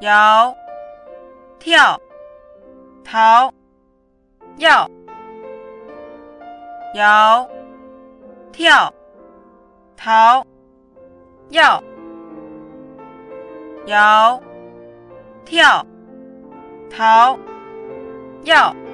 摇、跳、逃、要、摇、跳、逃、要、摇、跳、逃、要。